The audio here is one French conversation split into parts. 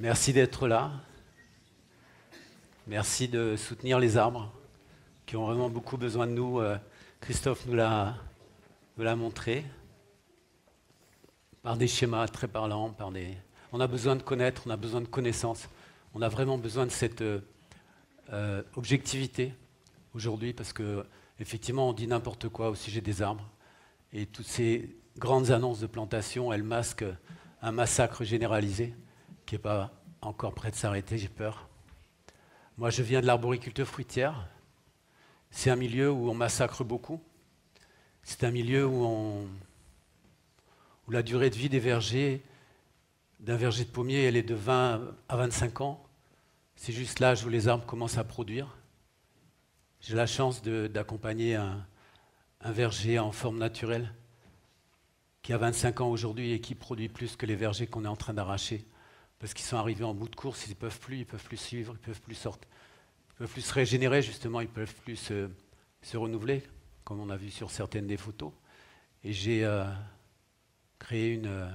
Merci d'être là. Merci de soutenir les arbres qui ont vraiment beaucoup besoin de nous. Euh, Christophe nous l'a, montré par des schémas très parlants. On a besoin de connaître, on a besoin de connaissances, on a vraiment besoin de cette euh, euh, objectivité aujourd'hui parce que effectivement on dit n'importe quoi au sujet des arbres et toutes ces grandes annonces de plantation, elles masquent un massacre généralisé qui n'est pas encore prêt de s'arrêter, j'ai peur. Moi, je viens de l'arboriculture fruitière. C'est un milieu où on massacre beaucoup. C'est un milieu où, la durée de vie des vergers, d'un verger de pommier, elle est de 20 à 25 ans. C'est juste l'âge où les arbres commencent à produire. J'ai la chance d'accompagner un verger en forme naturelle qui a 25 ans aujourd'hui et qui produit plus que les vergers qu'on est en train d'arracher. Parce qu'ils sont arrivés en bout de course, ils ne peuvent plus, ils ne peuvent plus suivre, ils ne peuvent plus sortir. Ils peuvent plus se régénérer, justement, ils ne peuvent plus se, renouveler, comme on a vu sur certaines des photos. Et j'ai euh, créé une, euh,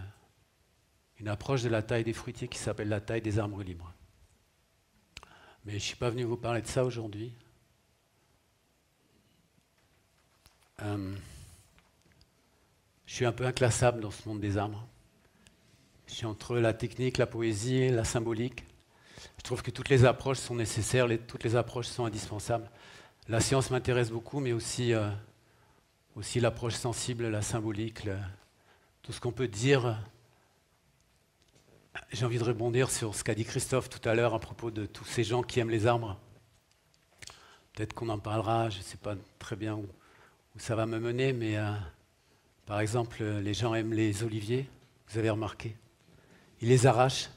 une approche de la taille des fruitiers qui s'appelle la taille des arbres libres. Mais je ne suis pas venu vous parler de ça aujourd'hui. Euh, je suis un peu inclassable dans ce monde des arbres. Suis entre la technique, la poésie la symbolique. Je trouve que toutes les approches sont nécessaires, toutes les approches sont indispensables. La science m'intéresse beaucoup, mais aussi, euh, aussi l'approche sensible, la symbolique, tout ce qu'on peut dire. J'ai envie de rebondir sur ce qu'a dit Christophe tout à l'heure à propos de tous ces gens qui aiment les arbres. Peut-être qu'on en parlera, je ne sais pas très bien où, ça va me mener, mais euh, par exemple, les gens aiment les oliviers, vous avez remarqué. Ils les arrachent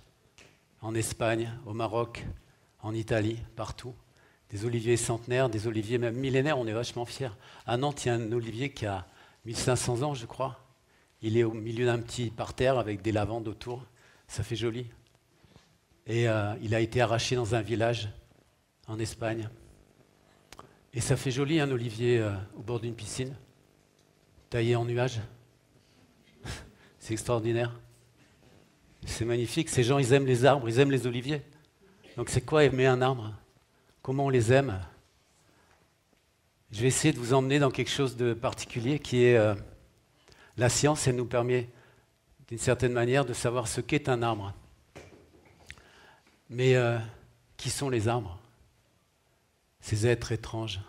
en Espagne, au Maroc, en Italie, partout. Des oliviers centenaires, des oliviers même millénaires, on est vachement fiers. À Nantes, il y a un olivier qui a 1500 ans, je crois. Il est au milieu d'un petit parterre avec des lavandes autour. Ça fait joli. Et euh, il a été arraché dans un village en Espagne. Et ça fait joli un olivier euh, au bord d'une piscine, taillé en nuages. C'est extraordinaire. C'est magnifique. Ces gens, ils aiment les arbres, ils aiment les oliviers. Donc c'est quoi aimer un arbre? Comment on les aime? Je vais essayer de vous emmener dans quelque chose de particulier qui est euh, la science. Elle nous permet d'une certaine manière de savoir ce qu'est un arbre. Mais euh, qui sont les arbres? Ces êtres étranges.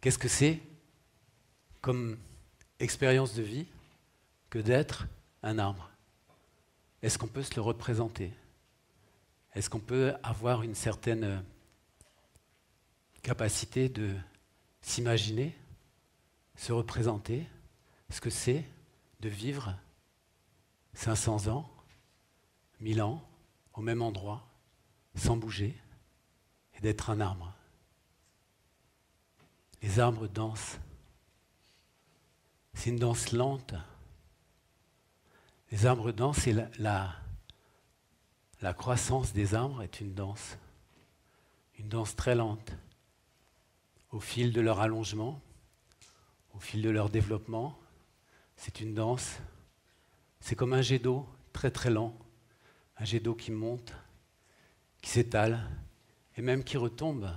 Qu'est-ce que c'est comme expérience de vie que d'être un arbre? Est-ce qu'on peut se le représenter? Est-ce qu'on peut avoir une certaine euh, capacité de s'imaginer, se représenter ce que c'est de vivre 500 ans, 1000 ans, au même endroit, sans bouger, et d'être un arbre? Les arbres dansent. C'est une danse lente les arbres dansent et la, la, croissance des arbres est une danse, une danse très lente. Au fil de leur allongement, au fil de leur développement, c'est une danse. C'est comme un jet d'eau très très lent, un jet d'eau qui monte, qui s'étale et même qui retombe.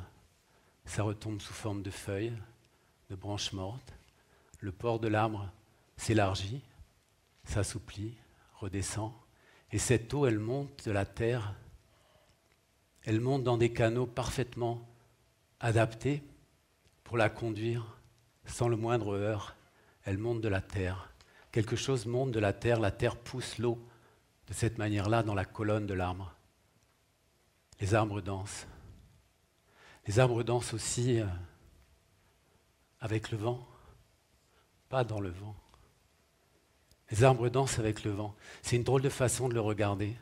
Ça retombe sous forme de feuilles, de branches mortes. Le port de l'arbre s'élargit s'assouplit, redescend, et cette eau, elle monte de la terre, elle monte dans des canaux parfaitement adaptés pour la conduire sans le moindre heurt. Elle monte de la terre. Quelque chose monte de la terre, la terre pousse l'eau de cette manière-là dans la colonne de l'arbre. Les arbres dansent. Les arbres dansent aussi euh, avec le vent, pas dans le vent. Les arbres dansent avec le vent. C'est une drôle de façon de le regarder.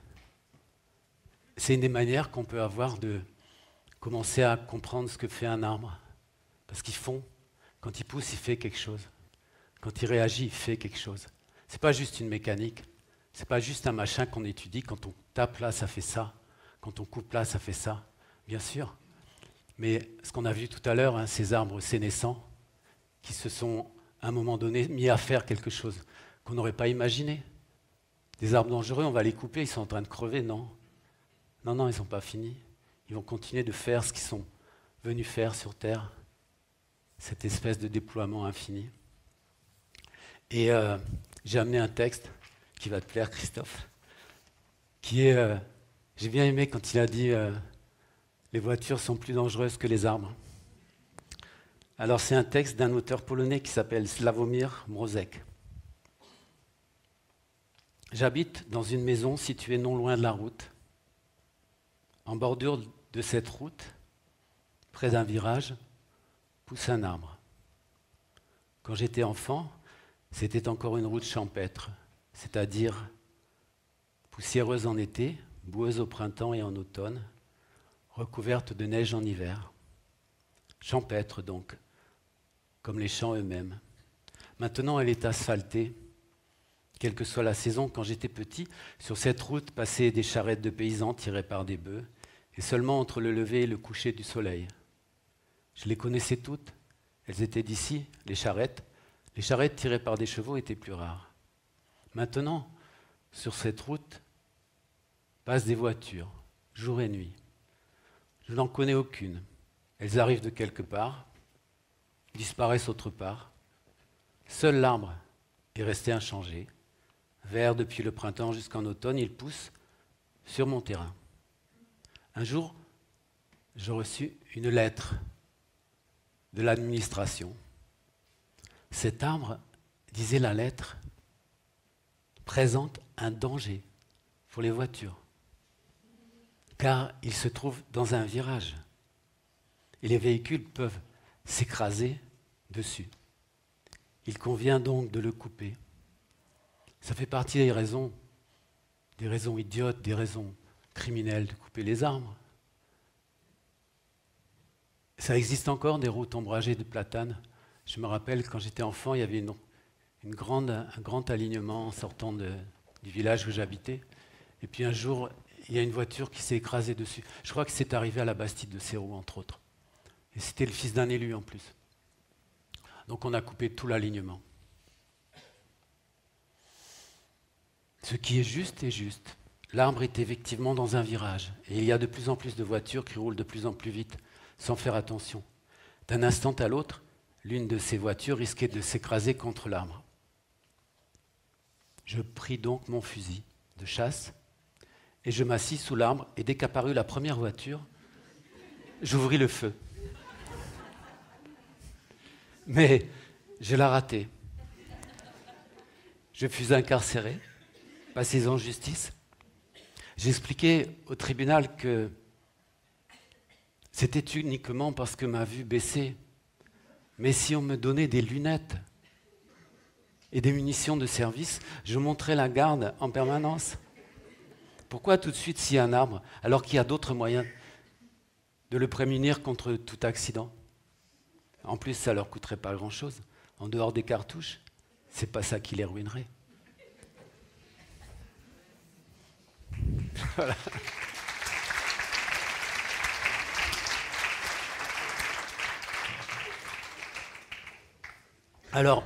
C'est une des manières qu'on peut avoir de commencer à comprendre ce que fait un arbre. Parce qu'ils font. Quand il pousse, il fait quelque chose. Quand il réagit, il fait quelque chose. Ce n'est pas juste une mécanique. Ce n'est pas juste un machin qu'on étudie. Quand on tape là, ça fait ça. Quand on coupe là, ça fait ça. Bien sûr. Mais ce qu'on a vu tout à l'heure, hein, ces arbres sénescents, qui se sont à un moment donné mis à faire quelque chose qu'on n'aurait pas imaginé. Des arbres dangereux, on va les couper, ils sont en train de crever, non? Non, non, ils ne sont pas finis. Ils vont continuer de faire ce qu'ils sont venus faire sur Terre, cette espèce de déploiement infini. Et euh, j'ai amené un texte qui va te plaire, Christophe, qui est, euh, j'ai bien aimé quand il a dit, euh, les voitures sont plus dangereuses que les arbres. Alors c'est un texte d'un auteur polonais qui s'appelle Slavomir Mrozek. J'habite dans une maison située non loin de la route. En bordure de cette route, près d'un virage, pousse un arbre. Quand j'étais enfant, c'était encore une route champêtre, c'est-à-dire poussiéreuse en été, boueuse au printemps et en automne, recouverte de neige en hiver. Champêtre donc, comme les champs eux-mêmes. Maintenant, elle est asphaltée. Quelle que soit la saison, quand j'étais petit, sur cette route passaient des charrettes de paysans tirées par des bœufs, et seulement entre le lever et le coucher du soleil. Je les connaissais toutes. Elles étaient d'ici, les charrettes. Les charrettes tirées par des chevaux étaient plus rares. Maintenant, sur cette route, passent des voitures, jour et nuit. Je n'en connais aucune. Elles arrivent de quelque part, disparaissent autre part. Seul l'arbre est resté inchangé. Vert depuis le printemps jusqu'en automne, il pousse sur mon terrain. Un jour, j'ai reçu une lettre de l'administration. Cet arbre, disait la lettre, présente un danger pour les voitures, car il se trouve dans un virage et les véhicules peuvent s'écraser dessus. Il convient donc de le couper. Ça fait partie des raisons, des raisons idiotes, des raisons criminelles de couper les arbres. Ça existe encore des routes ombragées de platanes. Je me rappelle quand j'étais enfant, il y avait un grand alignement en sortant du village où j'habitais. Et puis un jour, il y a une voiture qui s'est écrasée dessus. Je crois que c'est arrivé à la Bastide de Sérou, entre autres. Et c'était le fils d'un élu en plus. Donc on a coupé tout l'alignement. Ce qui est juste est juste. L'arbre est effectivement dans un virage et il y a de plus en plus de voitures qui roulent de plus en plus vite sans faire attention. D'un instant à l'autre, l'une de ces voitures risquait de s'écraser contre l'arbre. Je pris donc mon fusil de chasse et je m'assis sous l'arbre et dès qu'apparut la première voiture, j'ouvris le feu. Mais je l'ai raté. Je fus incarcéré, passé en justice. J'expliquais au tribunal que c'était uniquement parce que ma vue baissait. Mais si on me donnait des lunettes et des munitions de service, je montrais la garde en permanence. Pourquoi tout de suite s'il y a un arbre, alors qu'il y a d'autres moyens de le prémunir contre tout accident? En plus, ça leur coûterait pas grand-chose. En dehors des cartouches, c'est pas ça qui les ruinerait. Alors,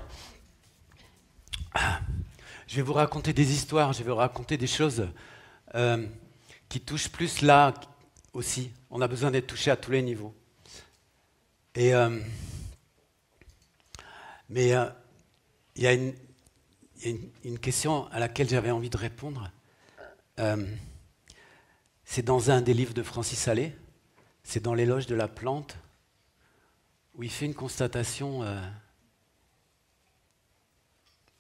je vais vous raconter des histoires, je vais vous raconter des choses euh, qui touchent plus là aussi. On a besoin d'être touché à tous les niveaux. Euh, mais euh, il y a, une, question à laquelle j'avais envie de répondre. C'est dans un des livres de Francis Allais, c'est dans l'éloge de la plante, où il fait une constatation euh,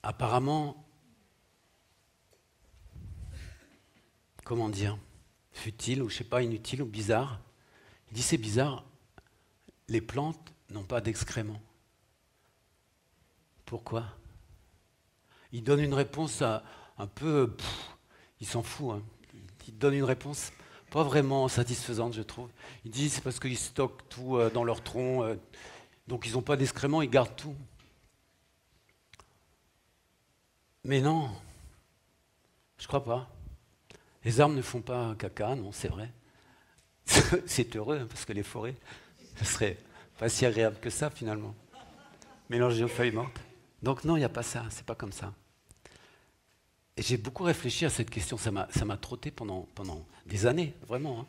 apparemment, comment dire, futile, ou je sais pas, inutile ou bizarre. Il dit c'est bizarre, les plantes n'ont pas d'excréments. Pourquoi? Il donne une réponse un peu... il s'en fout. Hein. Il donne une réponse pas vraiment satisfaisante, je trouve. Il dit c'est parce qu'ils stockent tout euh, dans leur tronc, euh, donc ils n'ont pas d'excréments, ils gardent tout. Mais non, je crois pas. Les arbres ne font pas caca, non, c'est vrai. c'est heureux, hein, parce que les forêts, ce serait pas si agréable que ça, finalement. Mélanger aux feuilles mortes. Donc non, il n'y a pas ça, c'est pas comme ça. J'ai beaucoup réfléchi à cette question. Ça m'a trotté pendant, pendant des années, vraiment. Hein.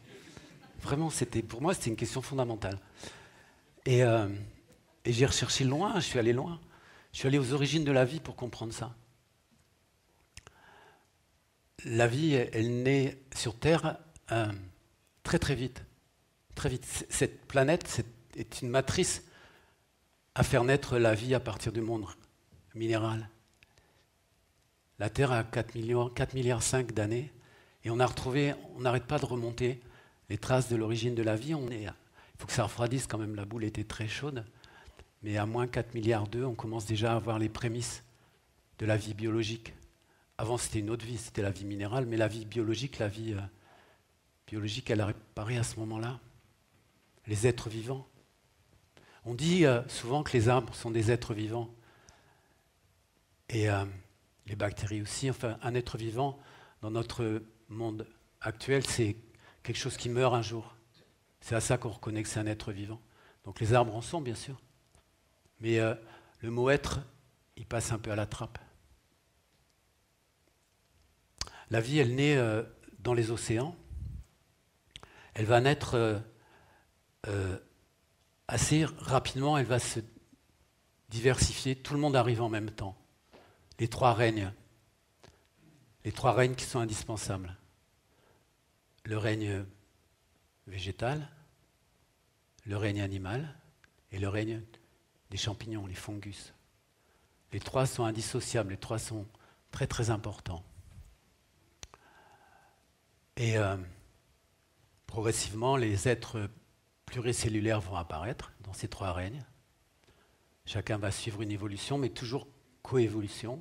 Vraiment, c'était pour moi, c'était une question fondamentale. Et, euh, et j'ai recherché loin, je suis allé loin. Je suis allé aux origines de la vie pour comprendre ça. La vie, elle, naît sur Terre euh, très très vite. Très vite. Cette planète est une matrice à faire naître la vie à partir du monde minéral. La Terre a 4 milliards, 4 milliards 5 d'années et on a retrouvé, on n'arrête pas de remonter les traces de l'origine de la vie. Il faut que ça refroidisse quand même, la boule était très chaude. Mais à moins 4 milliards d'eux, on commence déjà à avoir les prémices de la vie biologique. Avant, c'était une autre vie, c'était la vie minérale, mais la vie biologique, la vie euh, biologique, elle a réparé à ce moment-là. Les êtres vivants. On dit euh, souvent que les arbres sont des êtres vivants. Et euh, les bactéries aussi. Enfin, un être vivant, dans notre monde actuel, c'est quelque chose qui meurt un jour. C'est à ça qu'on reconnaît que c'est un être vivant. Donc les arbres en sont, bien sûr. Mais euh, le mot être, il passe un peu à la trappe. La vie, elle naît euh, dans les océans. Elle va naître euh, assez rapidement, elle va se diversifier. Tout le monde arrive en même temps. Les trois règnes. Les trois règnes qui sont indispensables. Le règne végétal, le règne animal et le règne des champignons, les fungus. Les trois sont indissociables, les trois sont très très importants. Et euh, progressivement, les êtres pluricellulaires vont apparaître dans ces trois règnes. Chacun va suivre une évolution, mais toujours coévolution,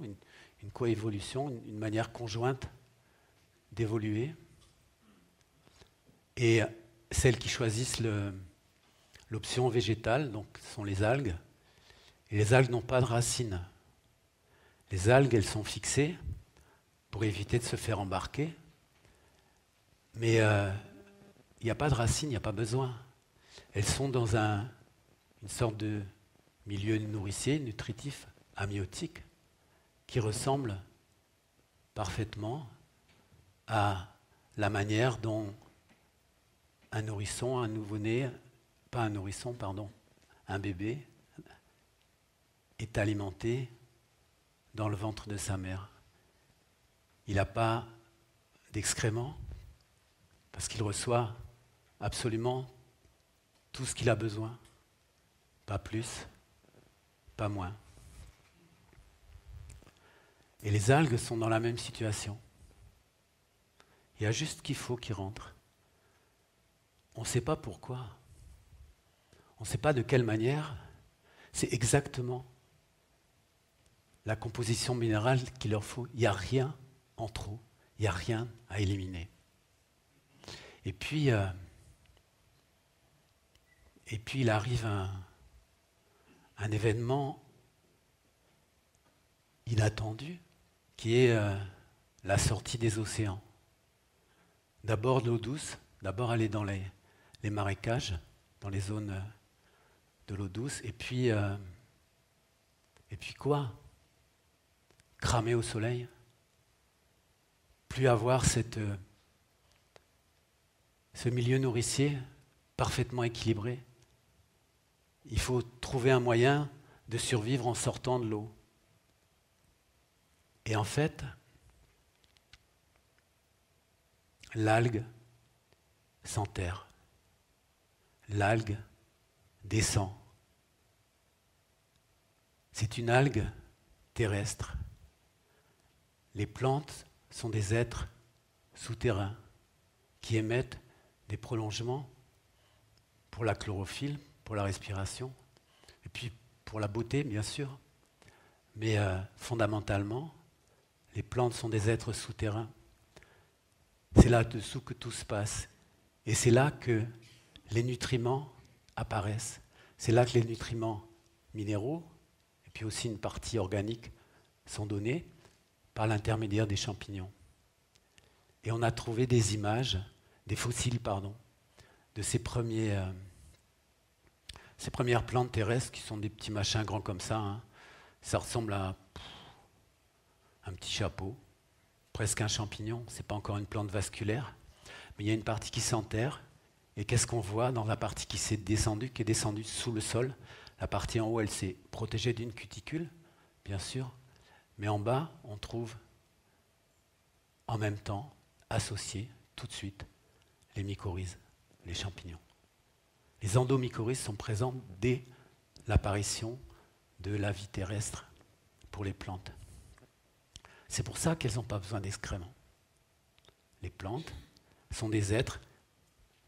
une, coévolution, une, manière conjointe d'évoluer. Et celles qui choisissent l'option végétale, sont les algues, les algues n'ont pas de racines. Les algues, elles sont fixées pour éviter de se faire embarquer. Mais euh, il n'y a pas de racines, il n'y a pas besoin. Elles sont dans un, une sorte de milieu nourricier, nutritif, amniotique, qui ressemble parfaitement à la manière dont un nourrisson, un nouveau-né, pas un nourrisson, pardon, un bébé, est alimenté dans le ventre de sa mère. Il n'a pas d'excréments parce qu'il reçoit absolument tout ce qu'il a besoin, pas plus, pas moins. Et les algues sont dans la même situation. Il y a juste qu'il faut qu'ils rentrent. On ne sait pas pourquoi. On ne sait pas de quelle manière. C'est exactement la composition minérale qu'il leur faut. Il n'y a rien en trop, il n'y a rien à éliminer. Et puis, euh, il arrive un événement inattendu qui est euh, la sortie des océans. D'abord l'eau douce, d'abord aller dans les, marécages, dans les zones euh, de l'eau douce, et puis, puis quoi? Cramer au soleil, plus avoir cette, euh, ce milieu nourricier parfaitement équilibré? Il faut trouver un moyen de survivre en sortant de l'eau. Et en fait, l'algue s'enterre. L'algue descend. C'est une algue terrestre les plantes sont des êtres souterrains qui émettent des prolongements pour la chlorophylle, pour la respiration, et puis pour la beauté, bien sûr. Mais euh, fondamentalement, les plantes sont des êtres souterrains. C'est là-dessous que tout se passe. Et c'est là que les nutriments apparaissent. C'est là que les nutriments minéraux, et puis aussi une partie organique, sont donnés par l'intermédiaire des champignons. Et on a trouvé des images, des fossiles, pardon, de ces, premiers, euh, ces premières plantes terrestres qui sont des petits machins grands comme ça. Hein. Ça ressemble à un petit chapeau. presque un champignon, ce n'est pas encore une plante vasculaire, mais il y a une partie qui s'enterre. Et qu'est-ce qu'on voit dans la partie qui s'est descendue, qui est descendue sous le sol? La partie en haut, elle s'est protégée d'une cuticule, bien sûr, mais en bas, on trouve en même temps, associés tout de suite, les mycorhizes, les champignons. Les endomycorhizes sont présents dès l'apparition de la vie terrestre pour les plantes. C'est pour ça qu'elles n'ont pas besoin d'excréments. Les plantes sont des êtres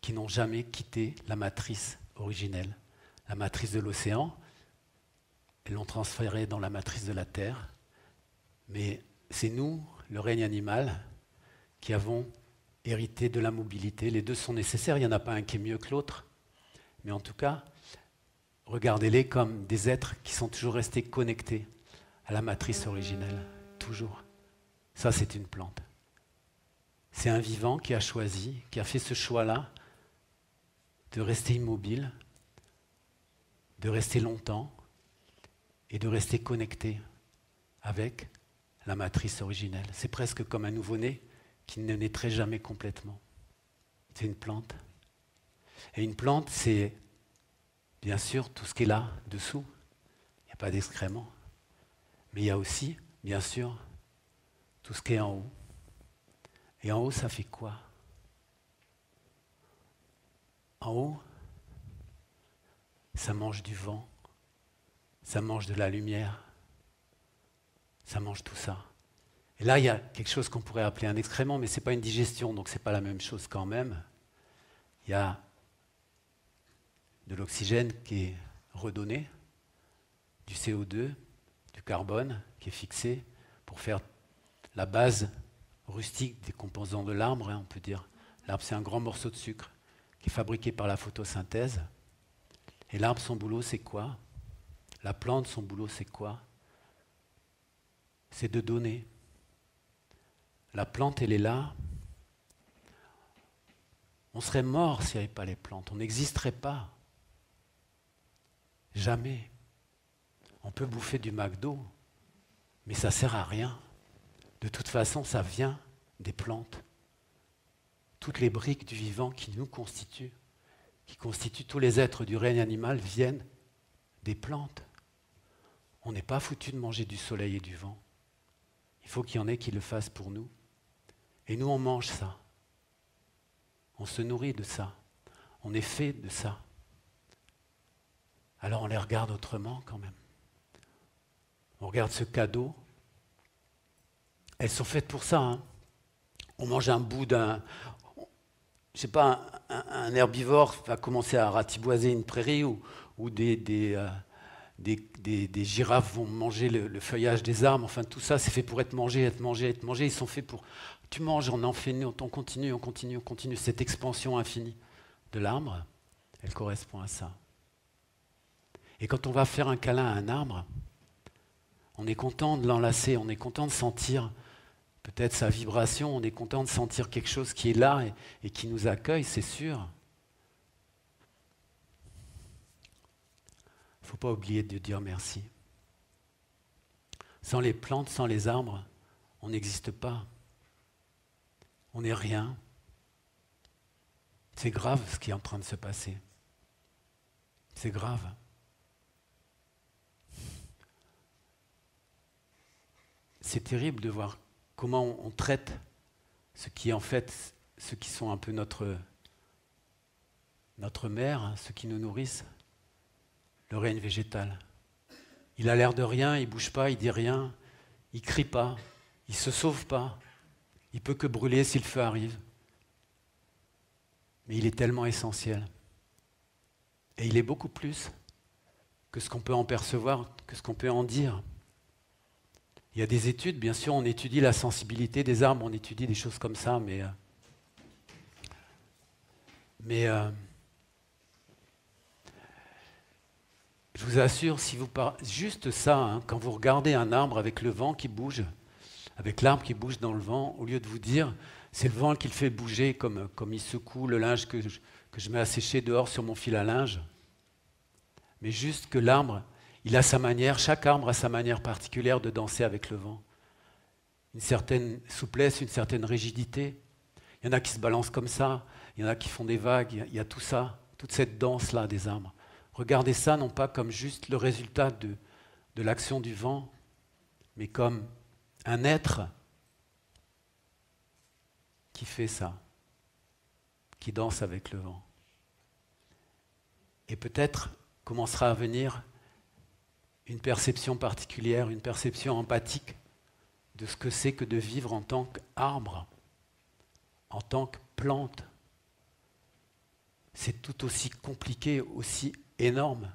qui n'ont jamais quitté la matrice originelle, la matrice de l'océan. Elles l'ont transférée dans la matrice de la Terre. Mais c'est nous, le règne animal, qui avons hérité de la mobilité. Les deux sont nécessaires, il n'y en a pas un qui est mieux que l'autre. Mais en tout cas, regardez-les comme des êtres qui sont toujours restés connectés à la matrice originelle, toujours. Ça, c'est une plante. C'est un vivant qui a choisi, qui a fait ce choix-là de rester immobile, de rester longtemps et de rester connecté avec la matrice originelle. C'est presque comme un nouveau-né qui ne naîtrait jamais complètement. C'est une plante. Et une plante, c'est bien sûr tout ce qui est là, dessous. Il n'y a pas d'excréments. Mais il y a aussi, bien sûr, tout ce qui est en haut. Et en haut, ça fait quoi? En haut, ça mange du vent, ça mange de la lumière, ça mange tout ça. Et là, il y a quelque chose qu'on pourrait appeler un excrément, mais ce n'est pas une digestion, donc ce n'est pas la même chose quand même. Il y a de l'oxygène qui est redonné, du CO2, du carbone qui est fixé pour faire la base rustique des composants de l'arbre, hein, on peut dire. L'arbre, c'est un grand morceau de sucre qui est fabriqué par la photosynthèse. Et l'arbre, son boulot, c'est quoi? La plante, son boulot, c'est quoi? C'est de donner. La plante, elle est là. On serait mort s'il n'y avait pas les plantes. On n'existerait pas. Jamais. On peut bouffer du McDo, mais ça ne sert à rien. De toute façon, ça vient des plantes. Toutes les briques du vivant qui nous constituent, qui constituent tous les êtres du règne animal, viennent des plantes. On n'est pas foutu de manger du soleil et du vent. Il faut qu'il y en ait qui le fassent pour nous. Et nous, on mange ça. On se nourrit de ça. On est fait de ça. Alors on les regarde autrement quand même. On regarde ce cadeau elles sont faites pour ça. Hein. On mange un bout d'un. Je sais pas, un, herbivore va commencer à ratiboiser une prairie ou, euh, des, girafes vont manger le, feuillage des arbres. Enfin, tout ça, c'est fait pour être mangé, être mangé, être mangé. Ils sont faits pour. Tu manges, on en fait, on continue, on continue, on continue. Cette expansion infinie de l'arbre, elle correspond à ça. Et quand on va faire un câlin à un arbre, on est content de l'enlacer, on est content de sentir peut-être sa vibration, on est content de sentir quelque chose qui est là et, qui nous accueille, c'est sûr. Il ne faut pas oublier de dire merci. Sans les plantes, sans les arbres, on n'existe pas. On n'est rien. C'est grave ce qui est en train de se passer. C'est grave. C'est terrible de voir comment on, traite ce qui en fait, ceux qui sont un peu notre, notre mère, hein, ceux qui nous nourrissent, le règne végétal. Il a l'air de rien, il bouge pas, il dit rien, il crie pas, il se sauve pas, il peut que brûler si le feu arrive. Mais il est tellement essentiel. Et il est beaucoup plus que ce qu'on peut en percevoir, que ce qu'on peut en dire. Il y a des études, bien sûr, on étudie la sensibilité des arbres, on étudie des choses comme ça, mais. Euh, mais. Euh, je vous assure, si vous parlez juste ça, hein, quand vous regardez un arbre avec le vent qui bouge, avec l'arbre qui bouge dans le vent, au lieu de vous dire c'est le vent qui le fait bouger comme, comme il secoue le linge que que je mets à sécher dehors sur mon fil à linge, mais juste que l'arbre il a sa manière, chaque arbre a sa manière particulière de danser avec le vent. une certaine souplesse, une certaine rigidité. Il y en a qui se balancent comme ça, il y en a qui font des vagues, il y a tout ça, toute cette danse-là des arbres. Regardez ça non pas comme juste le résultat de, de l'action du vent, mais comme un être qui fait ça, qui danse avec le vent. Et peut-être commencera à venir une perception particulière, une perception empathique de ce que c'est que de vivre en tant qu'arbre, en tant que plante. C'est tout aussi compliqué, aussi énorme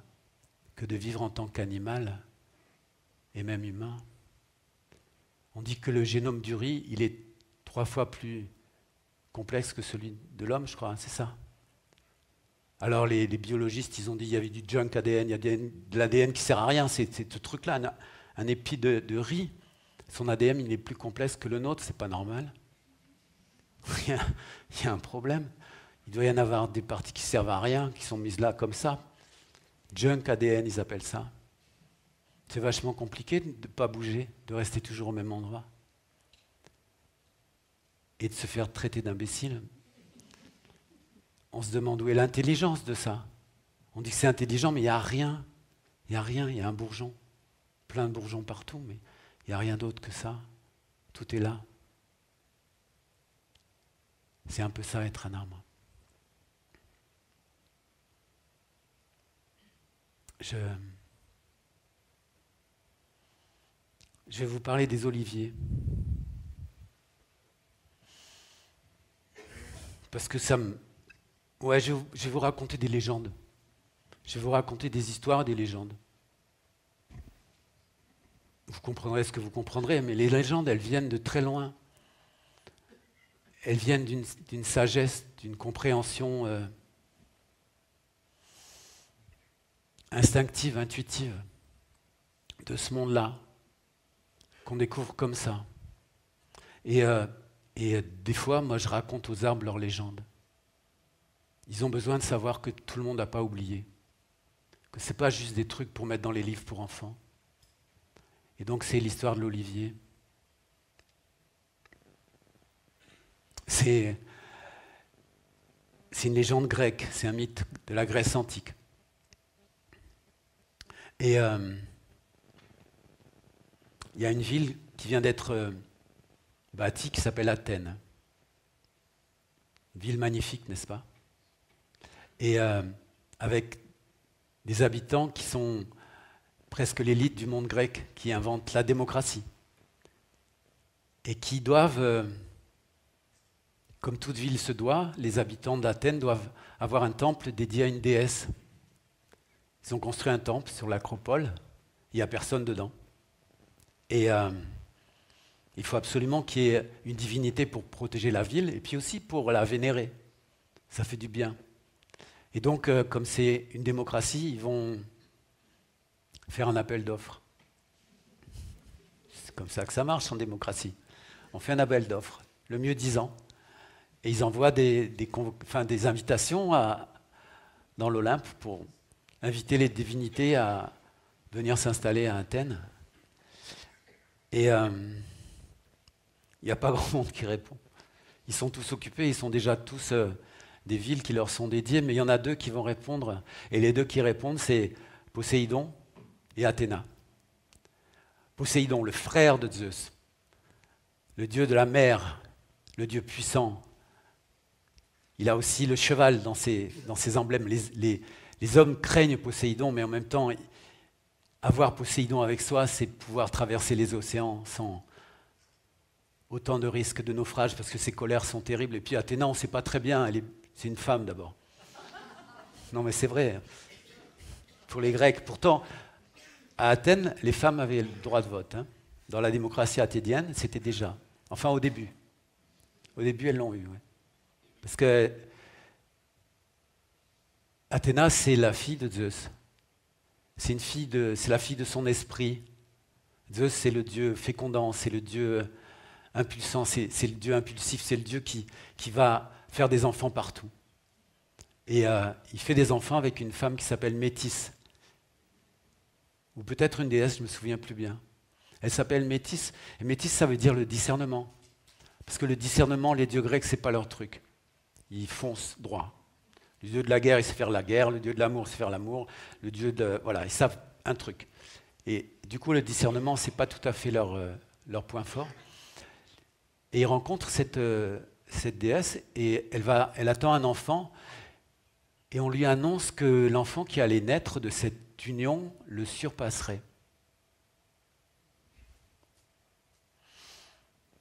que de vivre en tant qu'animal et même humain. On dit que le génome du riz, il est trois fois plus complexe que celui de l'homme, je crois, hein, c'est ça? Alors les, biologistes, ils ont dit qu'il y avait du junk ADN, il y a de l'ADN qui sert à rien, c'est ce truc-là, un, épi de, de, riz, son ADN il est plus complexe que le nôtre, c'est pas normal. il y a un problème. Il doit y en avoir des parties qui servent à rien, qui sont mises là comme ça. Junk ADN, ils appellent ça. C'est vachement compliqué de ne pas bouger, de rester toujours au même endroit. Et de se faire traiter d'imbécile. On se demande où est l'intelligence de ça. On dit que c'est intelligent, mais il n'y a rien. Il n'y a rien, il y a un bourgeon. Plein de bourgeons partout, mais il n'y a rien d'autre que ça. Tout est là. C'est un peu ça être un arbre. Je, je vais vous parler des oliviers. Parce que ça me... Ouais, je, vais vous raconter des légendes. Je vais vous raconter des histoires, des légendes. Vous comprendrez ce que vous comprendrez, mais les légendes, elles viennent de très loin. Elles viennent d'une sagesse, d'une compréhension euh, instinctive, intuitive de ce monde-là, qu'on découvre comme ça. Et, euh, et des fois, moi, je raconte aux arbres leurs légendes. Ils ont besoin de savoir que tout le monde n'a pas oublié, que ce n'est pas juste des trucs pour mettre dans les livres pour enfants. Et donc, c'est l'histoire de l'olivier. C'est, une légende grecque, c'est un mythe de la Grèce antique. Et euh, il y a une ville qui vient d'être euh, bâtie qui s'appelle Athènes. Ville magnifique, n'est-ce pas? Et euh, avec des habitants qui sont presque l'élite du monde grec, qui inventent la démocratie. Et qui doivent, comme toute ville se doit, les habitants d'Athènes doivent avoir un temple dédié à une déesse. Ils ont construit un temple sur l'acropole, il n'y a personne dedans. Et euh, il faut absolument qu'il y ait une divinité pour protéger la ville et puis aussi pour la vénérer. Ça fait du bien. Et donc, euh, comme c'est une démocratie, ils vont faire un appel d'offres. C'est comme ça que ça marche en démocratie. On fait un appel d'offres, le mieux disant. Et ils envoient des, invitations dans l'Olympe pour inviter les divinités à venir s'installer à Athènes. Et il euh, n'y a pas grand monde qui répond. Ils sont tous occupés, ils sont déjà tous euh, des villes qui leur sont dédiées, mais il y en a deux qui vont répondre. Et les deux qui répondent, c'est Poséidon et Athéna. Poséidon, le frère de Zeus, le dieu de la mer, le dieu puissant. Il a aussi le cheval dans ses, dans ses emblèmes. les, les hommes craignent Poséidon, mais en même temps, avoir Poséidon avec soi, c'est pouvoir traverser les océans sans autant de risques de naufrage, parce que ses colères sont terribles. Et puis Athéna, on ne sait pas très bien, c'est une femme d'abord. Non, mais c'est vrai. Pour les Grecs, pourtant, à Athènes, les femmes avaient le droit de vote. Hein. Dans la démocratie athénienne, c'était déjà. Enfin, au début. Au début, elles l'ont eu. Parce que Athéna, c'est la fille de Zeus. C'est une fille de, c'est la fille de son esprit. Zeus, c'est le dieu fécondant, c'est le dieu impulsant, c'est, le dieu impulsif, c'est le dieu qui, qui, va faire des enfants partout. Et euh, il fait des enfants avec une femme qui s'appelle Métis, ou peut-être une déesse, je ne me souviens plus bien. Elle s'appelle Métis. Et Métis, ça veut dire le discernement. Parce que le discernement, les dieux grecs, c'est pas leur truc. Ils foncent droit. Le dieu de la guerre, il sait faire la guerre. Le dieu de l'amour, il sait faire l'amour. Le dieu de. Voilà, ils savent un truc. Et du coup, le discernement, c'est pas tout à fait leur, euh, leur point fort. Et ils rencontrent cette, euh, cette déesse et elle, va, elle attend un enfant. Et on lui annonce que l'enfant qui allait naître de cette union le surpasserait.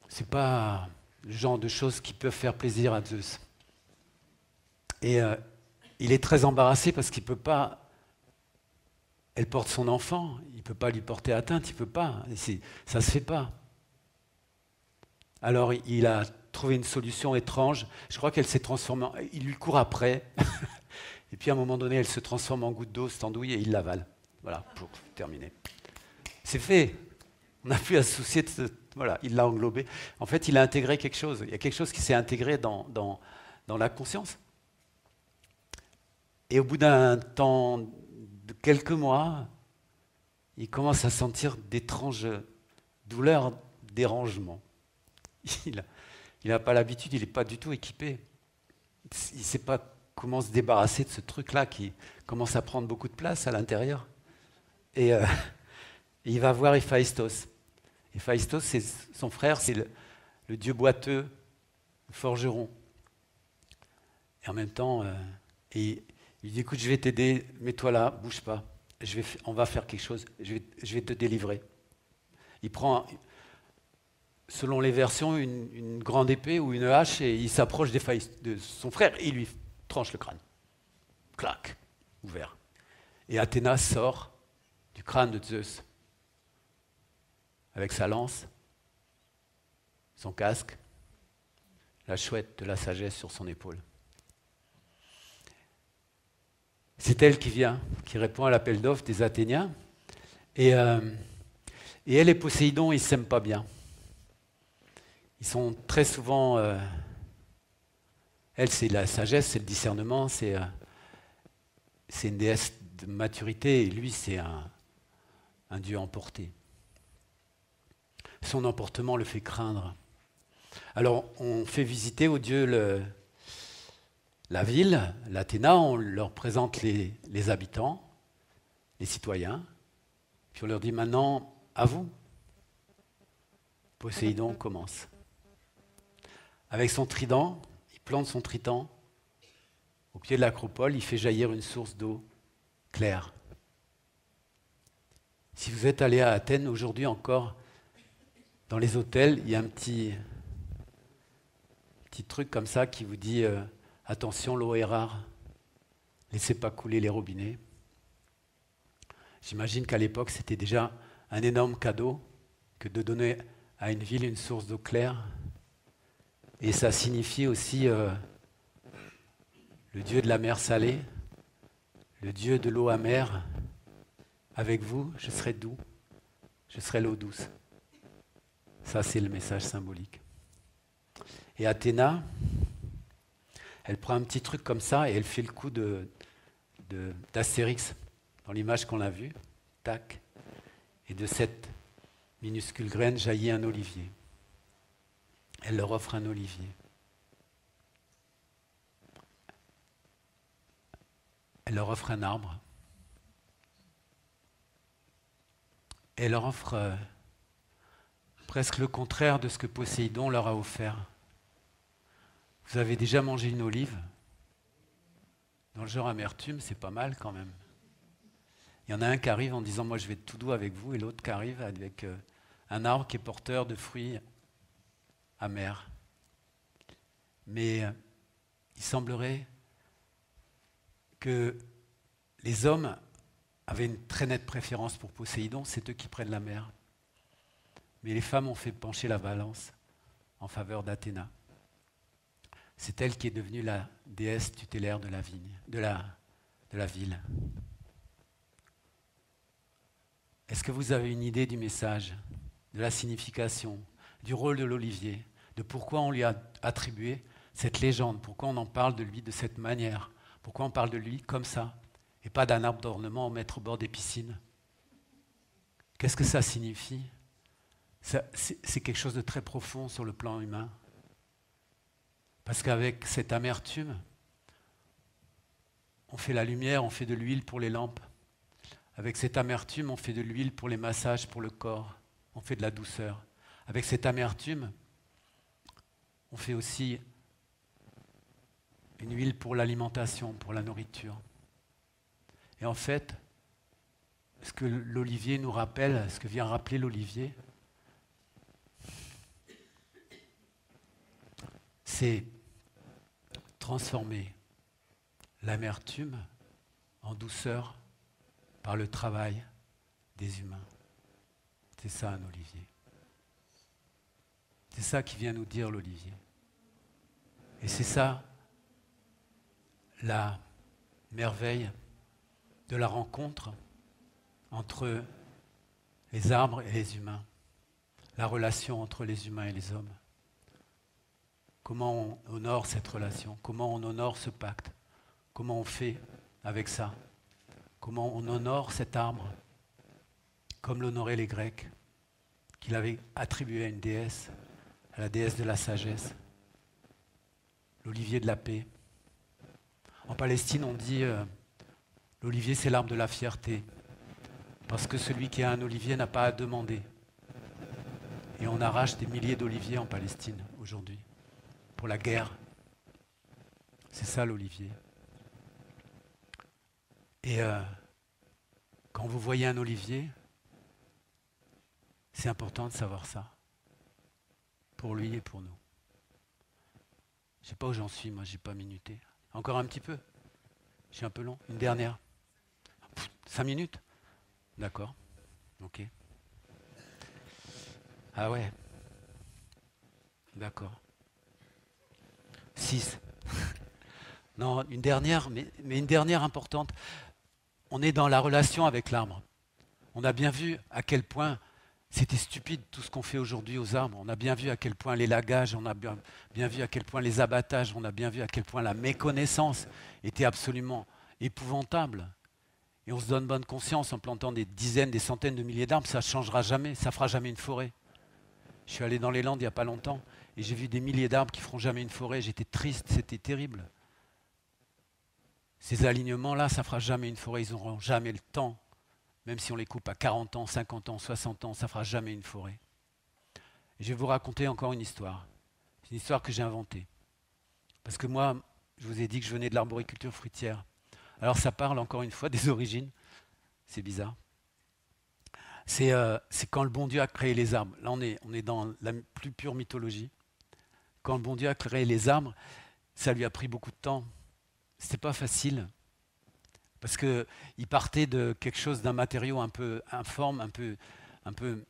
C'est pas le genre de choses qui peuvent faire plaisir à Zeus. Et euh, il est très embarrassé parce qu'il peut pas. Elle porte son enfant, il ne peut pas lui porter atteinte, il ne peut pas. Ça ne se fait pas. Alors il a trouvé une solution étrange. Je crois qu'elle s'est transformée. Il lui court après. et puis à un moment donné, elle se transforme en goutte d'eau, andouille et il l'avale. Voilà, pour terminer. C'est fait. On n'a plus à se soucier de voilà, il l'a englobé. En fait, il a intégré quelque chose. Il y a quelque chose qui s'est intégré dans, dans, la conscience. Et au bout d'un temps, de quelques mois, il commence à sentir d'étranges douleurs, dérangements. Il n'a pas l'habitude, il n'est pas du tout équipé. Il ne sait pas comment se débarrasser de ce truc-là qui commence à prendre beaucoup de place à l'intérieur. Et euh, il va voir Héphaïstos. Héphaïstos, c'est son frère, c'est le, dieu boiteux, le forgeron. Et en même temps, euh, il dit écoute, je vais t'aider, mets-toi là, bouge pas. Je vais, on va faire quelque chose, je vais, je vais te délivrer. Il prend, selon les versions, une, grande épée ou une hache et il s'approche de son frère et il lui tranche le crâne. Clac, ouvert. Et Athéna sort du crâne de Zeus avec sa lance, son casque, la chouette de la sagesse sur son épaule. C'est elle qui vient, qui répond à l'appel d'offres des Athéniens. Et, euh, et, elle et Poséidon, ils ne s'aiment pas bien. Ils sont très souvent... Euh, elle, c'est la sagesse, c'est le discernement, c'est euh, une déesse de maturité, et lui, c'est un, un dieu emporté son emportement le fait craindre. Alors on fait visiter aux dieux la ville, l'Athéna, on leur présente les, les, habitants, les citoyens, puis on leur dit maintenant, à vous. Poséidon commence. Avec son trident, il plante son trident au pied de l'acropole, il fait jaillir une source d'eau claire. Si vous êtes allé à Athènes aujourd'hui encore, dans les hôtels, il y a un petit, truc comme ça qui vous dit euh, attention, l'eau est rare, laissez pas couler les robinets. J'imagine qu'à l'époque, c'était déjà un énorme cadeau que de donner à une ville une source d'eau claire. Et ça signifie aussi euh, le Dieu de la mer salée, le Dieu de l'eau amère. Avec vous, je serai doux, je serai l'eau douce. Ça, c'est le message symbolique. Et Athéna, elle prend un petit truc comme ça et elle fait le coup de, d'Astérix dans l'image qu'on a vue. Tac. Et de cette minuscule graine jaillit un olivier. Elle leur offre un olivier. Elle leur offre un arbre. Elle leur offre euh, presque le contraire de ce que Poséidon leur a offert. Vous avez déjà mangé une olive Dans le genre amertume, c'est pas mal quand même. Il y en a un qui arrive en disant Moi je vais tout doux avec vous, et l'autre qui arrive avec euh, un arbre qui est porteur de fruits amers. Mais euh, il semblerait que les hommes avaient une très nette préférence pour Poséidon, c'est eux qui prennent la mer. Mais les femmes ont fait pencher la balance en faveur d'Athéna. C'est elle qui est devenue la déesse tutélaire de la, vigne, de la, de la ville. Est-ce que vous avez une idée du message, de la signification, du rôle de l'olivier, de pourquoi on lui a attribué cette légende, pourquoi on en parle de lui de cette manière, pourquoi on parle de lui comme ça, et pas d'un arbre d'ornement à mettre au bord des piscines Qu'est-ce que ça signifie? C'est quelque chose de très profond sur le plan humain. Parce qu'avec cette amertume, on fait la lumière, on fait de l'huile pour les lampes. Avec cette amertume, on fait de l'huile pour les massages, pour le corps. On fait de la douceur. Avec cette amertume, on fait aussi une huile pour l'alimentation, pour la nourriture. Et en fait, ce que l'olivier nous rappelle, ce que vient rappeler l'olivier, c'est transformer l'amertume en douceur par le travail des humains. C'est ça un olivier. C'est ça qui vient nous dire l'olivier. Et c'est ça la merveille de la rencontre entre les arbres et les humains, la relation entre les humains et les hommes. Comment on honore cette relation, comment on honore ce pacte, comment on fait avec ça, comment on honore cet arbre, comme l'honoraient les Grecs, qu'il avait attribué à une déesse, la déesse de la sagesse, l'olivier de la paix. En Palestine, on dit euh, l'olivier, c'est l'arbre de la fierté. Parce que celui qui a un olivier n'a pas à demander. Et on arrache des milliers d'oliviers en Palestine aujourd'hui pour la guerre. C'est ça l'olivier. Et euh, quand vous voyez un olivier, c'est important de savoir ça. Pour lui et pour nous. Je ne sais pas où j'en suis, moi, je n'ai pas minuté. Encore un petit peu suis un peu long. Une dernière Cinq minutes D'accord. Ok. Ah ouais. D'accord. Six. non, une dernière, mais, une dernière importante. On est dans la relation avec l'arbre. On a bien vu à quel point c'était stupide tout ce qu'on fait aujourd'hui aux arbres. On a bien vu à quel point les lagages, on a bien, vu à quel point les abattages, on a bien vu à quel point la méconnaissance était absolument épouvantable. Et on se donne bonne conscience en plantant des dizaines, des centaines de milliers d'arbres, ça ne changera jamais, ça ne fera jamais une forêt. Je suis allé dans les Landes il n'y a pas longtemps et j'ai vu des milliers d'arbres qui ne feront jamais une forêt. J'étais triste, c'était terrible. Ces alignements-là, ça ne fera jamais une forêt, ils n'auront jamais le temps. Même si on les coupe à 40 ans, 50 ans, 60 ans, ça ne fera jamais une forêt. Je vais vous raconter encore une histoire. C'est une histoire que j'ai inventée. Parce que moi, je vous ai dit que je venais de l'arboriculture fruitière. Alors ça parle encore une fois des origines. C'est bizarre. Euh, c'est quand le bon Dieu a créé les arbres. Là, on est, on est dans la plus pure mythologie. Quand le bon Dieu a créé les arbres, ça lui a pris beaucoup de temps. C'était pas facile. Parce qu'il partait de quelque chose, d'un matériau un peu informe, un peu,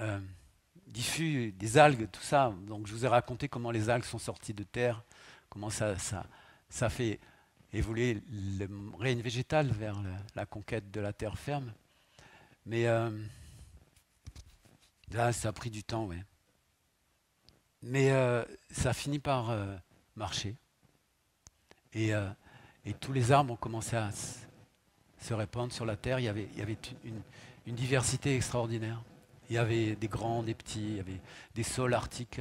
euh, diffus, des algues, tout ça. Donc je vous ai raconté comment les algues sont sorties de terre, comment ça, fait évoluer le règne végétal vers la conquête de la terre ferme. Mais euh, là, ça a pris du temps, oui. Mais euh, ça a fini par marcher. Et, tous les arbres ont commencé à se répandre sur la terre. Il y avait, une, diversité extraordinaire. Il y avait des grands, des petits, il y avait des sols arctiques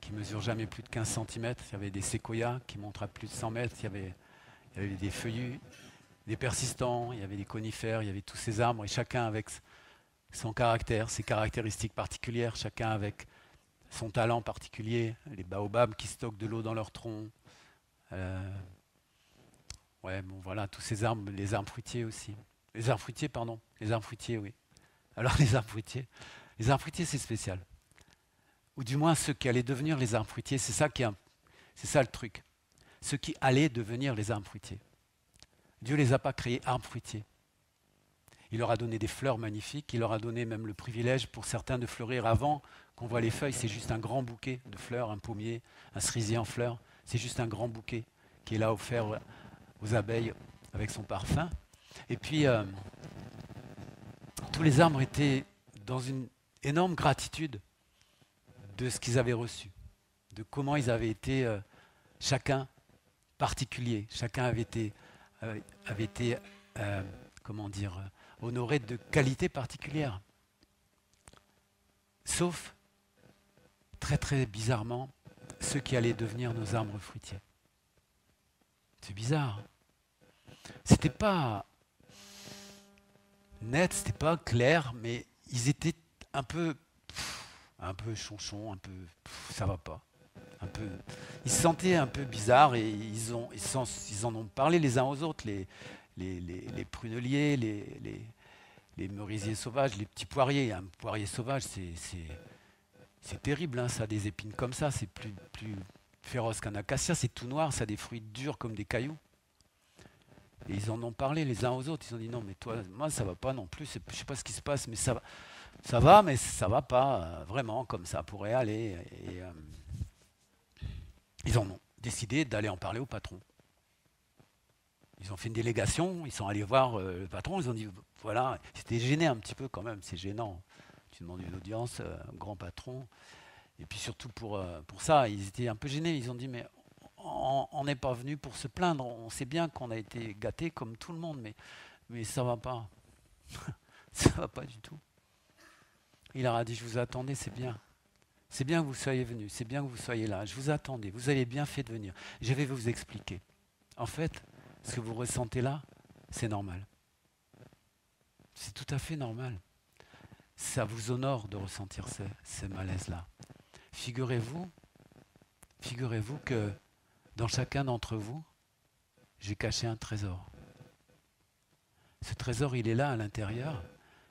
qui mesurent jamais plus de 15 cm. Il y avait des séquoias qui montrent à plus de 100 mètres. Il y avait il y avait des feuillus, des persistants, il y avait des conifères, il y avait tous ces arbres, et chacun avec son caractère, ses caractéristiques particulières, chacun avec son talent particulier, les baobabs qui stockent de l'eau dans leur tronc. Euh, ouais, bon voilà, tous ces arbres, les arbres fruitiers aussi. Les arbres fruitiers, pardon. Les arbres fruitiers, oui. Alors les arbres fruitiers. Les arbres fruitiers, c'est spécial. Ou du moins ceux qui allaient devenir les arbres fruitiers, c'est ça qui est, c'est ça le truc ce qui allait devenir les arbres fruitiers. Dieu ne les a pas créés arbres fruitiers. Il leur a donné des fleurs magnifiques, il leur a donné même le privilège pour certains de fleurir avant qu'on voit les feuilles. C'est juste un grand bouquet de fleurs, un pommier, un cerisier en fleurs. C'est juste un grand bouquet qui est là offert aux abeilles avec son parfum. Et puis, euh, tous les arbres étaient dans une énorme gratitude de ce qu'ils avaient reçu, de comment ils avaient été euh, chacun particulier. Chacun avait été, euh, avait été comment dire, honoré de qualités particulières. Sauf, très très bizarrement, ceux qui allaient devenir nos arbres fruitiers. C'est bizarre. C'était pas net, c'était pas clair, mais ils étaient un peu, un peu chonchon, un peu, ça va pas. Un peu, ils se sentaient un peu bizarres et ils, ont, ils, en ont parlé les uns aux autres, les, les, les, pruneliers, les, les, les, merisiers sauvages, les petits poiriers. Un poirier sauvage, c'est terrible, hein, ça des épines comme ça, c'est plus, plus féroce qu'un acacia, c'est tout noir, ça a des fruits durs comme des cailloux. Et ils en ont parlé les uns aux autres. Ils ont dit non, mais toi, moi, ça va pas non plus. Je sais pas ce qui se passe, mais ça va, ça va, mais ça va pas euh, vraiment comme ça pourrait aller. Euh, ils ont décidé d'aller en parler au patron. Ils ont fait une délégation, ils sont allés voir euh, le patron, ils ont dit voilà, c'était gêné un petit peu quand même, c'est gênant. Tu demandes une audience, grand patron. Et puis surtout pour, pour ça, ils étaient un peu gênés. Ils ont dit mais on n'est pas venu pour se plaindre. On sait bien qu'on a été gâté comme tout le monde, mais, mais ça va pas. ça va pas du tout. Il leur a dit, je vous attendais, c'est bien. C'est bien que vous soyez venus, c'est bien que vous soyez là. Je vous attendais, vous avez bien fait de venir. Je vais vous expliquer. En fait, ce que vous ressentez là, c'est normal. C'est tout à fait normal. Ça vous honore de ressentir ce, ce malaise-là. Figurez-vous, que dans chacun d'entre vous, j'ai caché un trésor. Ce trésor, il est là à l'intérieur.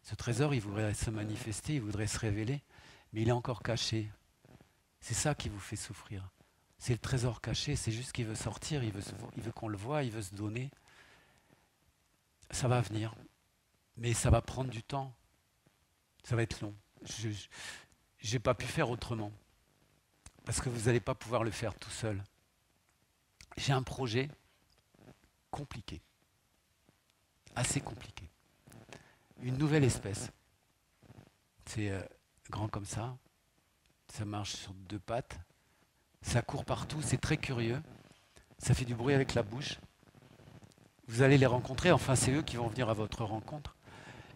Ce trésor, il voudrait se manifester, il voudrait se révéler, mais il est encore caché. C'est ça qui vous fait souffrir. C'est le trésor caché, c'est juste qu'il veut sortir, il veut, il veut qu'on le voit, il veut se donner. Ça va venir, mais ça va prendre du temps. Ça va être long. Je n'ai pas pu faire autrement, parce que vous n'allez pas pouvoir le faire tout seul j'ai un projet compliqué, assez compliqué. Une nouvelle espèce. C'est euh, grand comme ça, ça marche sur deux pattes, ça court partout, c'est très curieux, ça fait du bruit avec la bouche. Vous allez les rencontrer, enfin c'est eux qui vont venir à votre rencontre.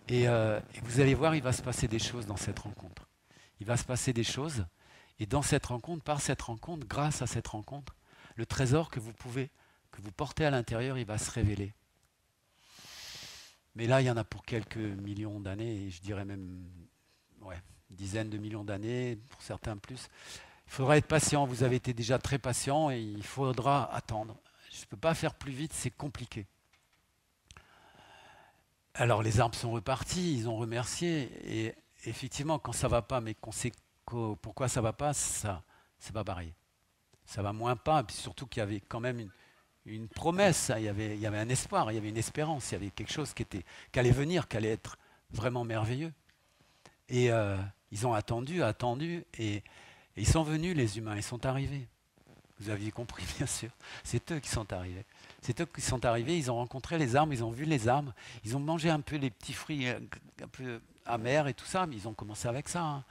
Et, euh, et vous allez voir, il va se passer des choses dans cette rencontre. Il va se passer des choses, et dans cette rencontre, par cette rencontre, grâce à cette rencontre, le trésor que vous pouvez, que vous portez à l'intérieur, il va se révéler. Mais là, il y en a pour quelques millions d'années, et je dirais même ouais, dizaines de millions d'années, pour certains plus. Il faudra être patient, vous avez été déjà très patient et il faudra attendre. Je ne peux pas faire plus vite, c'est compliqué. Alors les arbres sont repartis, ils ont remercié, et effectivement, quand ça ne va pas, mais qu'on sait pourquoi ça ne va pas, ça, c'est pas pareil ça va moins pas, puis surtout qu'il y avait quand même une, promesse, hein. il, y avait, il y avait un espoir, il y avait une espérance, il y avait quelque chose qui, était, qui allait venir, qui allait être vraiment merveilleux. Et euh, ils ont attendu, attendu, et, ils sont venus, les humains, ils sont arrivés. Vous aviez compris, bien sûr. C'est eux qui sont arrivés. C'est eux qui sont arrivés, ils ont rencontré les arbres, ils ont vu les arbres, ils ont mangé un peu les petits fruits euh, un peu amers et tout ça, mais ils ont commencé avec ça. Hein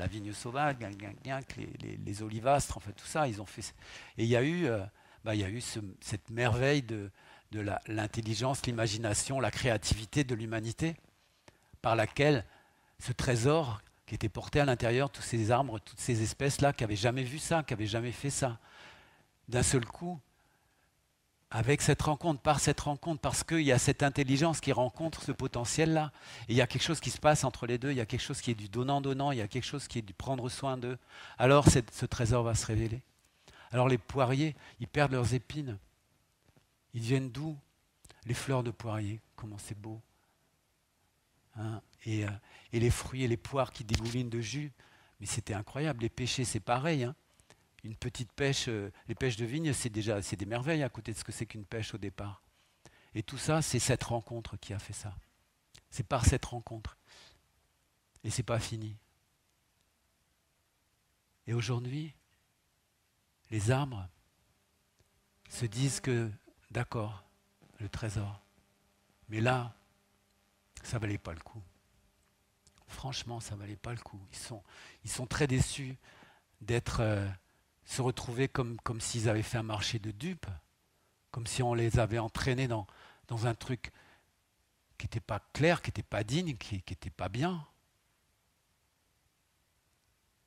la vigne sauvage, les, les, olivastres, en fait, tout ça, ils ont fait. Et il y a eu, euh, bah, cette merveille de, de l'intelligence, l'imagination, la créativité de l'humanité, par laquelle ce trésor qui était porté à l'intérieur, tous ces arbres, toutes ces espèces-là, qui n'avaient jamais vu ça, qui n'avaient jamais fait ça, d'un seul coup, avec cette rencontre, par cette rencontre, parce qu'il y a cette intelligence qui rencontre ce potentiel-là. Et il y a quelque chose qui se passe entre les deux, il y a quelque chose qui est du donnant-donnant, il y a quelque chose qui est du prendre soin d'eux. Alors ce trésor va se révéler. Alors les poiriers, ils perdent leurs épines. Ils viennent d'où? Les fleurs de poirier, comment c'est beau. Hein et, euh, et, les fruits et les poires qui dégoulinent de jus. Mais c'était incroyable. Les pêchers, c'est pareil. Hein une petite pêche, euh, les pêches de vigne, c'est déjà c'est des merveilles à côté de ce que c'est qu'une pêche au départ. Et tout ça, c'est cette rencontre qui a fait ça. C'est par cette rencontre. Et c'est pas fini. Et aujourd'hui, les arbres se disent que, d'accord, le trésor, mais là, ça valait pas le coup. Franchement, ça valait pas le coup. Ils sont, très déçus d'être euh, se retrouver comme, comme s'ils avaient fait un marché de dupes, comme si on les avait entraînés dans, dans un truc qui n'était pas clair, qui n'était pas digne, qui n'était pas bien.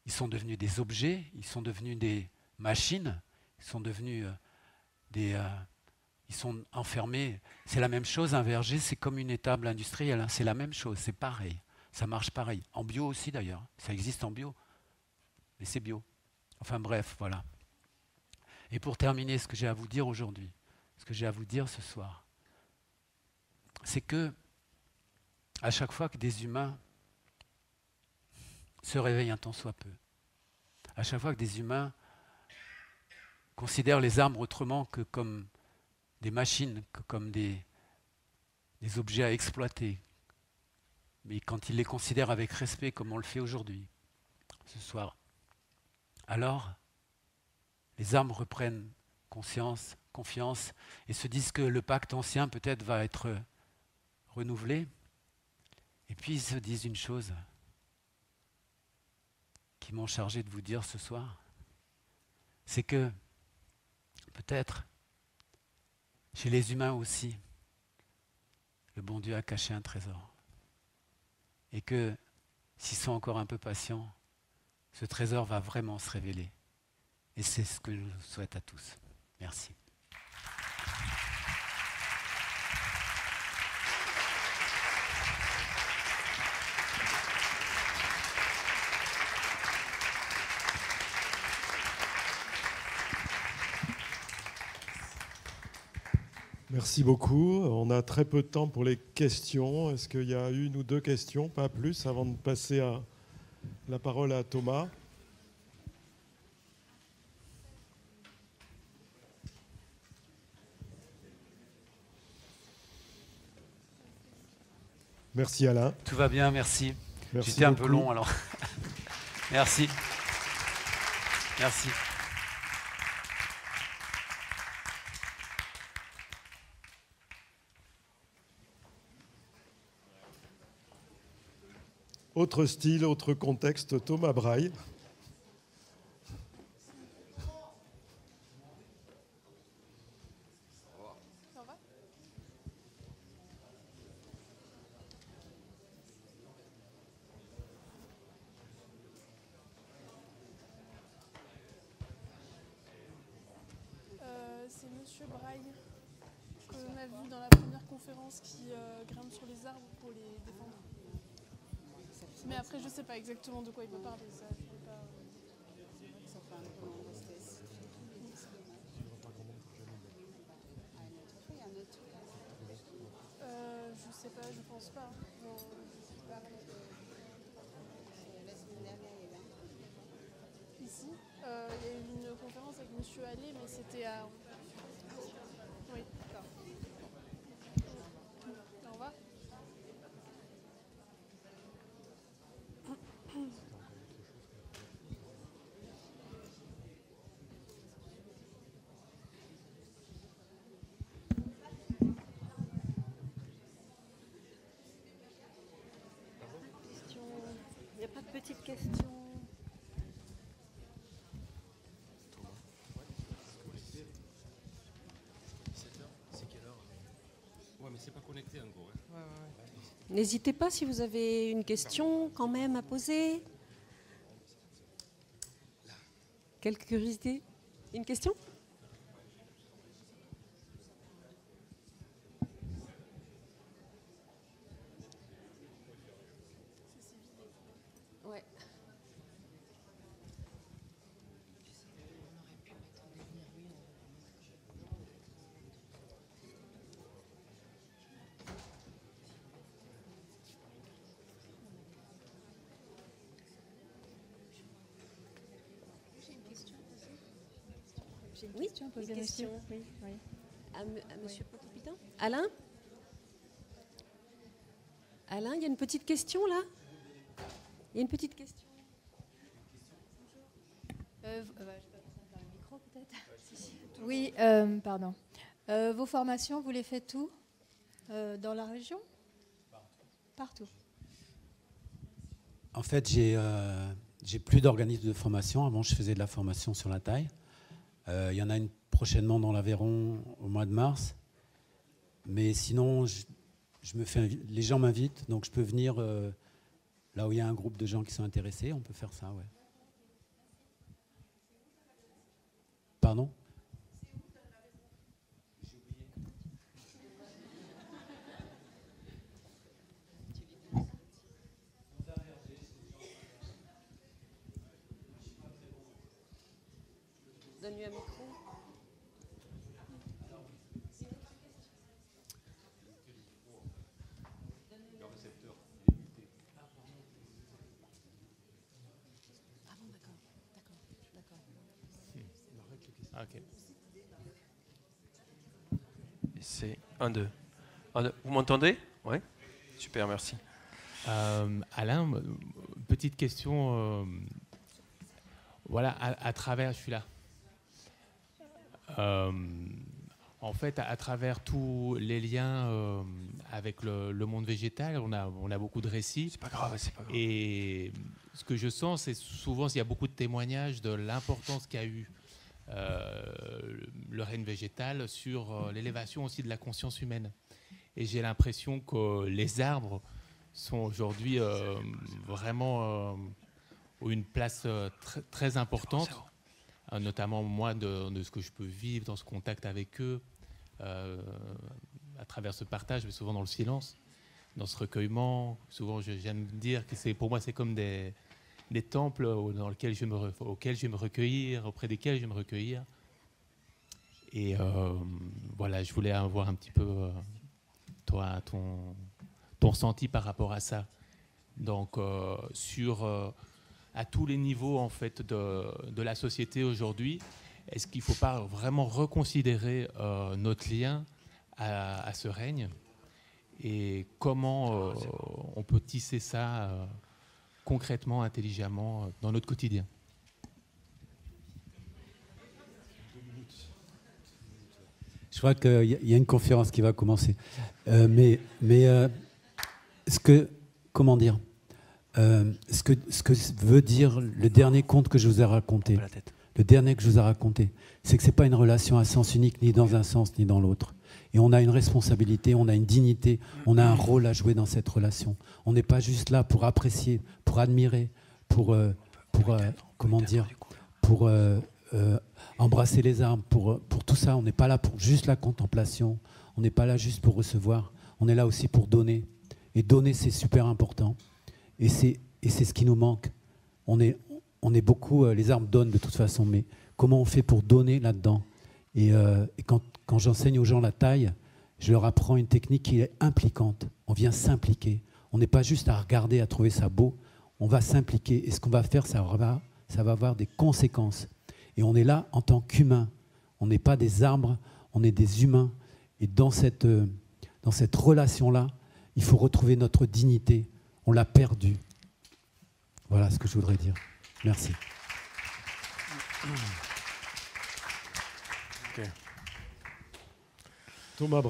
ils sont devenus des objets, ils sont devenus des machines, ils sont devenus des... ils sont enfermés. C'est la même chose, un verger, c'est comme une étable industrielle, hein. c'est la même chose, c'est pareil. Ça marche pareil. En bio aussi d'ailleurs, ça existe en bio. Mais c'est bio. Enfin bref, voilà. Et pour terminer, ce que j'ai à vous dire aujourd'hui, ce que j'ai à vous dire ce soir, c'est que à chaque fois que des humains se réveillent un temps soit peu, à chaque fois que des humains considèrent les arbres autrement que comme des machines, que comme des, des objets à exploiter, mais quand ils les considèrent avec respect comme on le fait aujourd'hui, ce soir, alors les âmes reprennent conscience, confiance et se disent que le pacte ancien peut-être va être renouvelé. Et puis ils se disent une chose qui m'ont chargé de vous dire ce soir, c'est que peut-être chez les humains aussi, le bon Dieu a caché un trésor. Et que s'ils sont encore un peu patients, ce trésor va vraiment se révéler. Et c'est ce que je vous souhaite à tous. Merci. Merci beaucoup. On a très peu de temps pour les questions. Est-ce qu'il y a une ou deux questions, pas plus, avant de passer à la parole à Thomas Merci Alain. Tout va bien, merci. J'étais un peu long alors. merci. Merci. Autre style, autre contexte, Thomas Braille. Euh, c'est Monsieur Braille qu'on a vu dans la première conférence qui euh, grimpe sur les arbres pour les défendre. Mais après, je sais pas exactement de quoi il peut parler. Ça, je peux pas... Euh, je sais pas, je pense pas. Non. Ici, euh, il y a eu une conférence avec Monsieur Allais, mais c'était à. Petites questions. N'hésitez pas si vous avez une question quand même à poser. Quelques curiosités Une question? J'ai une Oui, question à poser question. Oui, oui. À, me- à Monsieur Pontoppidan Alain Alain, il y a une petite question là? Il y a une petite question. Euh, euh, le micro peut-être Oui, euh, pardon. Euh, vos formations, vous les faites où? Euh, Dans la région? Partout. En fait, j'ai euh, j'ai plus d'organismes de formation. Avant, je faisais de la formation sur la taille. Il y en a une prochainement dans l'Aveyron au mois de mars. Mais sinon, je, me fais, les gens m'invitent, donc je peux venir euh, là où il y a un groupe de gens qui sont intéressés. On peut faire ça, ouais. Pardon? C'est 1, 2. Vous m'entendez? Oui Super, merci. Euh, Alain, euh, petite question. euh, voilà, à, à travers, je suis là. Euh, en fait, à, à travers tous les liens avec le, le monde végétal, on a, on a beaucoup de récits. C'est pas grave, c'est pas grave. Et ce que je sens, c'est souvent, il y a beaucoup de témoignages de l'importance qu'a eu le règne végétal sur euh, l'élévation aussi de la conscience humaine. Et j'ai l'impression que les arbres sont aujourd'hui euh, vraiment euh, une place euh, très, importante, Euh, notamment moi de, ce que je peux vivre dans ce contact avec eux, euh, à travers ce partage, mais souvent dans le silence, dans ce recueillement. Souvent, j'aime dire que pour moi, c'est comme des, des temples auxquels je vais me recueillir, auprès desquels je vais me recueillir. Et euh, voilà, je voulais avoir un petit peu euh, toi, ton, ton ressenti par rapport à ça. Donc, euh, sur à tous les niveaux en fait de, la société aujourd'hui, est-ce qu'il ne faut pas vraiment reconsidérer notre lien à, ce règne? Et comment on peut tisser ça concrètement, intelligemment euh, dans notre quotidien Je crois qu'il y a- il y a une conférence qui va commencer. Euh, mais mais euh, ce que, comment dire, Euh, ce, que, ce que veut dire le dernier conte que je vous ai raconté, le dernier que je vous ai raconté, c'est que ce n'est pas une relation à sens unique ni dans un sens ni dans l'autre. Et on a une responsabilité, on a une dignité, on a un rôle à jouer dans cette relation. On n'est pas juste là pour apprécier, pour admirer, pour, euh, euh, comment dire, pour euh, embrasser les arbres, pour, tout ça. On n'est pas là pour juste la contemplation, on n'est pas là juste pour recevoir, on est là aussi pour donner. Et donner, c'est super important. Et c'est, ce qui nous manque. On est, beaucoup, les arbres donnent de toute façon, mais comment on fait pour donner là-dedans? Et quand, quand j'enseigne aux gens la taille, je leur apprends une technique qui est impliquante. On vient s'impliquer. On n'est pas juste à regarder, à trouver ça beau. On va s'impliquer. Et ce qu'on va faire, ça va, avoir des conséquences. Et on est là en tant qu'humain. On n'est pas des arbres, on est des humains. Et dans cette, euh, dans cette relation-là, il faut retrouver notre dignité. On l'a perdue. Voilà ce que je voudrais dire. Merci. Thomas